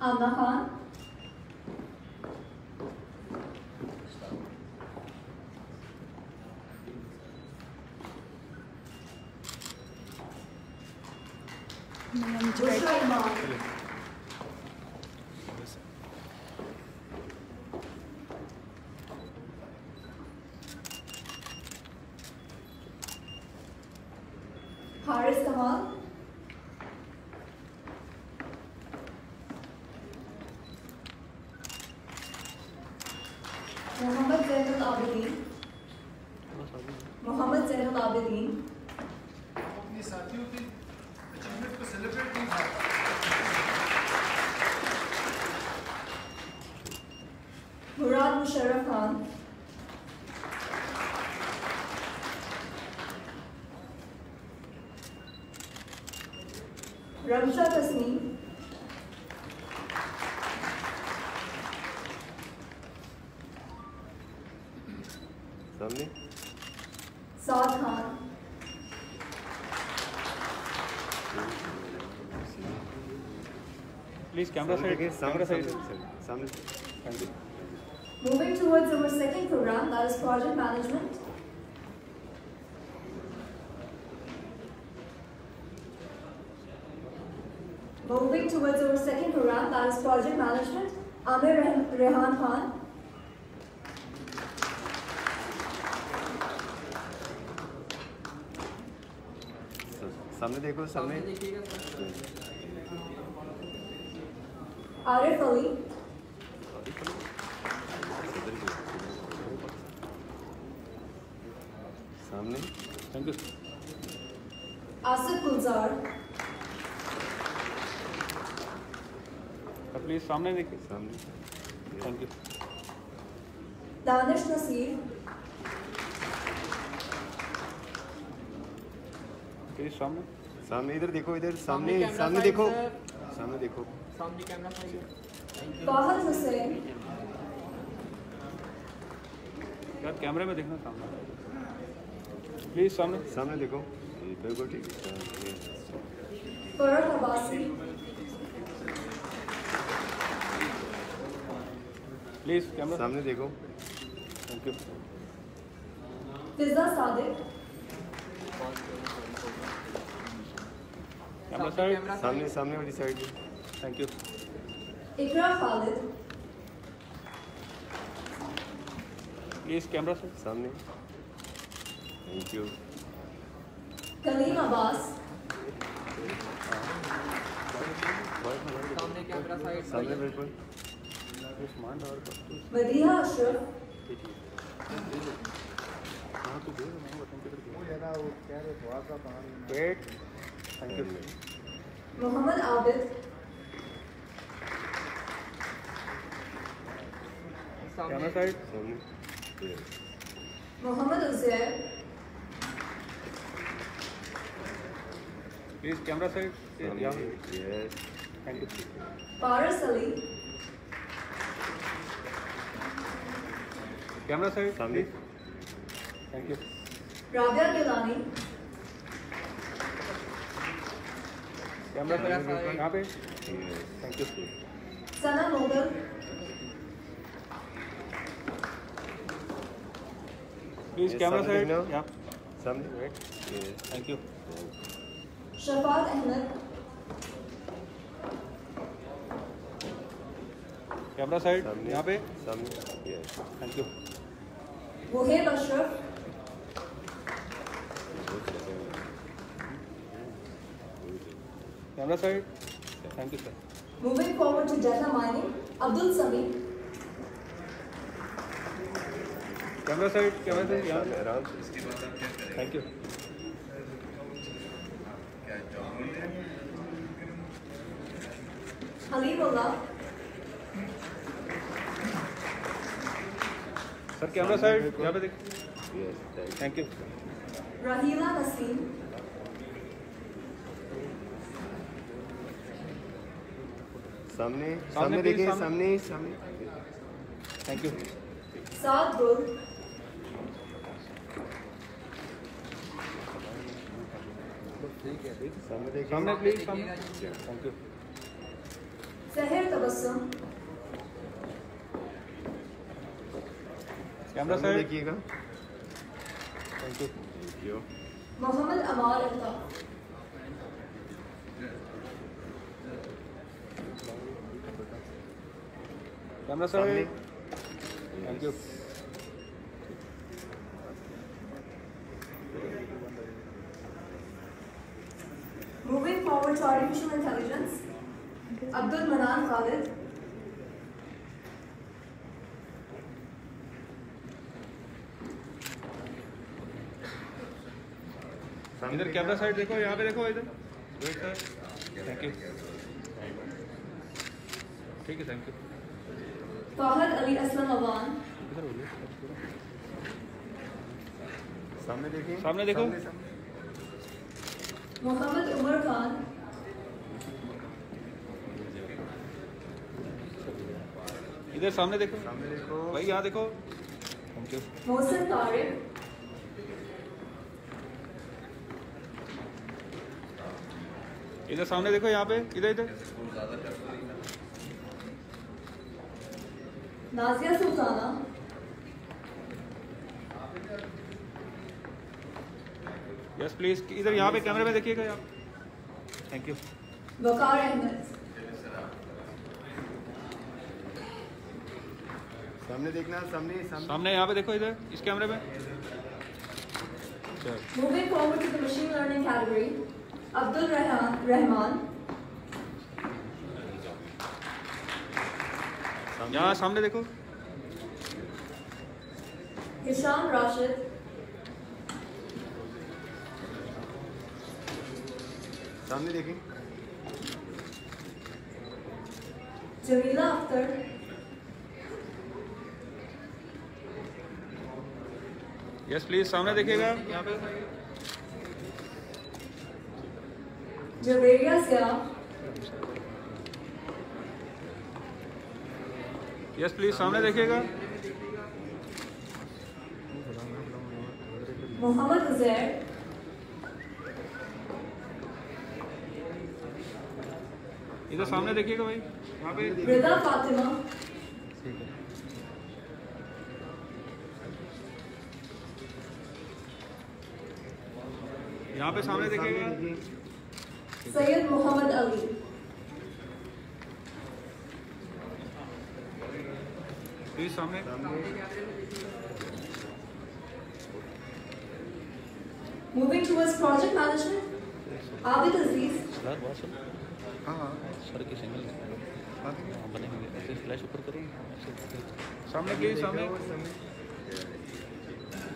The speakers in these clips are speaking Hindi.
Amahon. Bushra Imam. Mohammad Zainul Abidin. Mohammad Zainul अपने साथियों की अचीवमेंट को सेलिब्रेट नहीं करता Murad Musharraf Khan. Ramsha Tasneem. सामने Saad Khan. प्लीज़ कैमरा सामने साइड देखिए, कैमरा सामने साइड सामने सामने Moving towards our second program, that is project management. Moving towards our second program, that is project management, Amir Rehan Khan. सामने देखो सामने Arif Ali. सामने। Thank you Asif Gulzar. Please सामने देखिए। सामने। Thank you Danish Nasir. Please सामने। सामने इधर देखो इधर। सामने सामने देखो। सामने देखो। सामने कैमरा साइड Fahad Hussain. यार कैमरे में देखना सामने प्लीज़ सामने। सामने देखो। बिल्कुल ठीक है। सामने। Farah please camera. सामने देखो। Thank you Fizza Sadiq. Camera side camera सामने सामने वाली side thank you Ikra Khalid. Please camera side सामने। Thank you Kaleem Abbas. सामने कैमरा साइड सामने बिल्कुल। स्मार्ट और Madiha Ashraf. हाँ तो दे मैं बताऊँ wait thank you Muhammad Abid. Camera सामने साइड सामने। Muhammad Uzair. Please camera side yes thank you Paras Ali. Camera side सामने। Thank you Rabia Gilani. Camera camera side. यहाँ पे। Thank you Sana Mughal. Please ये कैमरा सामने साइड देखना। यहाँ सामने wait yes thank you Shafat Ahmed. Camera side सामने यहाँ पे. सामने yes thank you Muhaib Ashraf. Camera side thank you sir Moving forward to data mining, Abdul Sami. Camera side camera side यहाँ सामने आराम से thank you. Sir camera side यहाँ पे देख थैंक यू Rahila Naseem. सामने सामने सामने देखिए सामने। सामने थैंक यू Saad Gul. सामने देखिए सामने। प्लीज़ सामने thank you Sahar Tabassum camera सामने साइड देखिएगा thank you thank you Mohammad Ammar Altaf camera सामने। Side thank you Moving forward to artificial intelligence, Abdul Khalid, इधर कैमरा साइड देखो यहाँ पे देखो इधर। वेट सर थैंक यू ठीक है थैंक यू Aslam Awan, इधर बोलिए। सामने देखिए। सामने देखो। सामने, सामने। Muhammad Umar Khan, इधर सामने देखो। सामने देखो। भाई यहाँ देखो। थैंक यू इधर सामने देखो यहाँ पे। इधर इधर। यस प्लीज़ इधर यहाँ पे कैमरे में देखिएगा। आप थैंक यू Waqar Ahmed, सामने देखना सामने सामने। यहाँ पे देखो इधर इस कैमरे में यहाँ सामने देखो। इशान राशिद। सामने देखें। जमीला अख्तर। यस प्लीज़ सामने देखिएगा। यस प्लीज़ सामने देखिएगा। Muhammad Uzair, इधर सामने देखिएगा भाई। यहाँ पे Fatima, यहाँ पे सामने Sayyid Muhammad Ali, प्लीज़ सामने moving towards project management, Abid Aziz, sir बात सुन हाँ हाँ सर की सिंगल हाँ बनेंगे ऐसे फ्लैश ऊपर करो सामने प्लीज़ सामने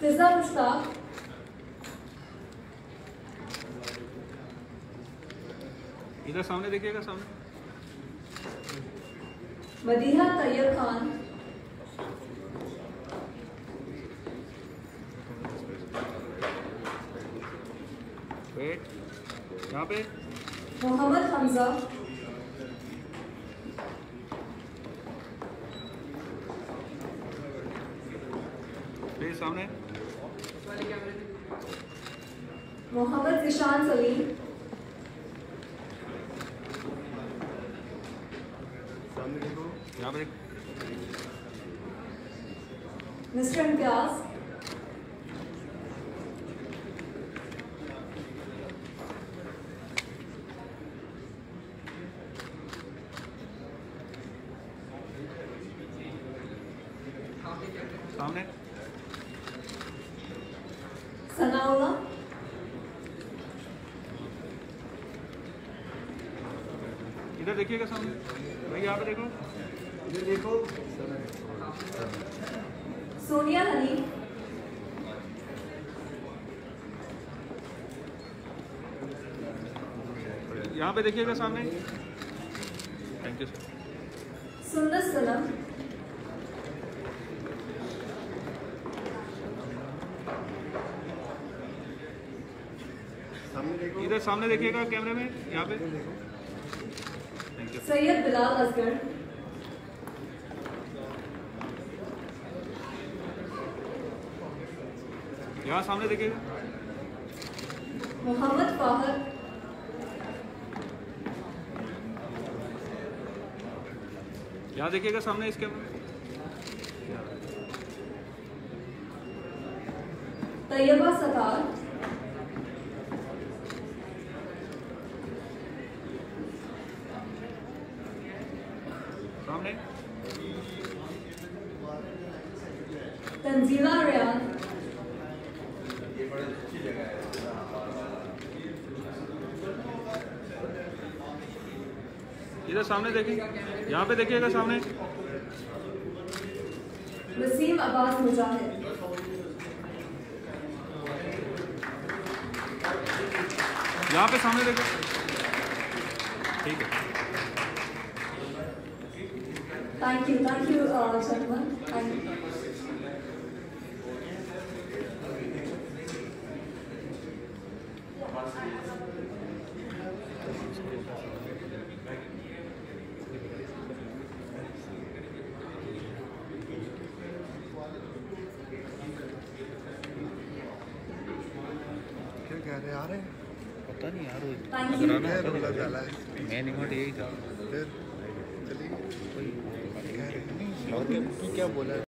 Fiza Mushtaq, इधर सामने देखिएगा सामने Madiha Tayyib Khan, वेट यहाँ पे Hamza, प्लीज़ सामने Muhammad Zishan Salim, सामने देखो यहाँ पे Mr. Imtiaz, सामने इधर देखिएगा सामने। भाई यहाँ पे देखो। Sonia Hani, यहाँ पे देखिएगा सामने। थैंक यू सर Salam, सामने इधर सामने देखिएगा कैमरे में यहाँ पे। Thank you Sayyid Bilal Asgar, यहाँ सामने देखिएगा। Muhammad Fahad, यहाँ देखिएगा सामने इसके तैयबा सतार। सामने। तंजीला रियान इधर सामने देखें यहाँ पे देखिएगा सामने। वसीम अब्बास मुजाहिद। यहाँ पे सामने देखो ठीक है। Thank you, thank you, uh, gentlemen. Thank you. क्या कह रहे आ रहे हैं पता नहीं यार वो Thank नज़र you. आना क्या था रोला तो जाला है मेन यही था। और क्या बोला?